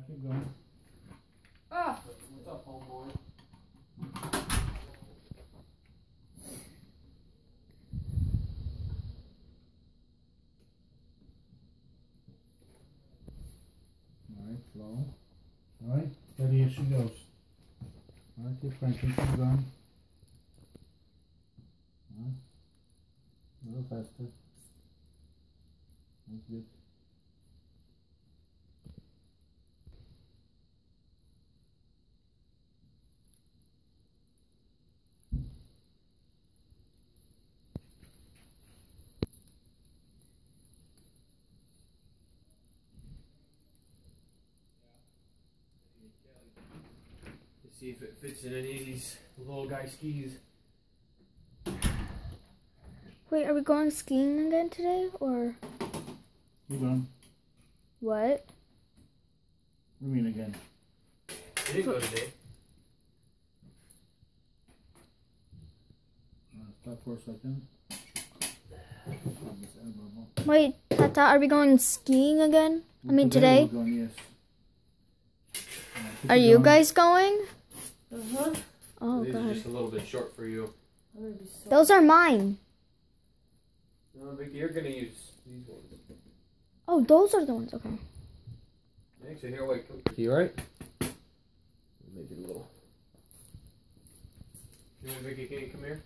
Alright, keep going. Ah! What's up, homeboy? Alright, slow. Alright, steady as she goes. Alright, keep cranking, keep going. Alright. A little faster. That's good. See if it fits in any of these little guy skis. Wait, are we going skiing again today or Keep going. what? What do you mean again? They didn't go today. Uh, stop for a second. This air bubble. Wait, Tata, are we going skiing again? I mean Today today? we're going, yes. Uh, Are you going. guys going? Uh-huh. Oh These are just a little bit short for you. I'm gonna be so Those are mine. No, Vicky, you're gonna use these ones. Oh, those are the ones. Okay. Actually, here, wait. Come. You alright? Make it a little. You want Vicky, can you come here?